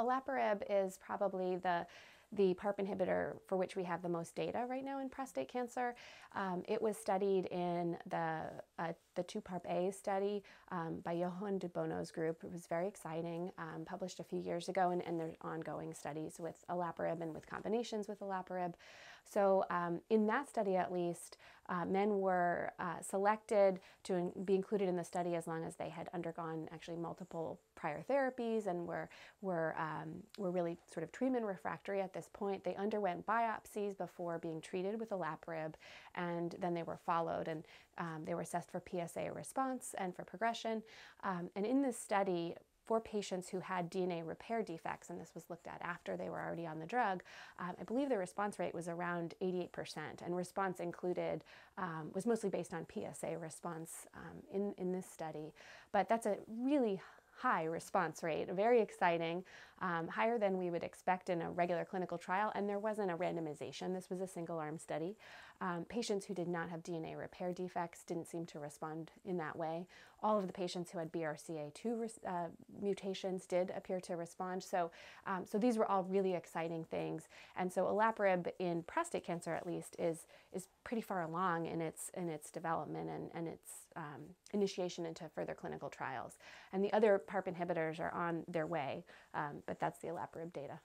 olaparib is probably the the PARP inhibitor for which we have the most data right now in prostate cancer. Um, it was studied in the, uh, the TOPARP-A study um, by Johann de Bono's group. It was very exciting, um, published a few years ago, and, and there's ongoing studies with olaparib and with combinations with olaparib. So um, in that study, at least, uh, men were uh, selected to in be included in the study as long as they had undergone actually multiple prior therapies and were were um, were really sort of treatment refractory at this point. They underwent biopsies before being treated with olaparib, and then they were followed and um, they were assessed for PSA response and for progression. Um, and in this study, for patients who had DNA repair defects, and this was looked at after they were already on the drug, um, I believe the response rate was around 88%, and response included um, was mostly based on PSA response um, in, in this study. But that's a really high response rate, very exciting, um, higher than we would expect in a regular clinical trial, and there wasn't a randomization. This was a single arm study. Um, patients who did not have DNA repair defects didn't seem to respond in that way. All of the patients who had BRCA2 uh, mutations did appear to respond. So, um, so these were all really exciting things. And so olaparib in prostate cancer, at least, is is pretty far along in its in its development and, and its um, initiation into further clinical trials. And the other PARP inhibitors are on their way, um, but that's the olaparib data.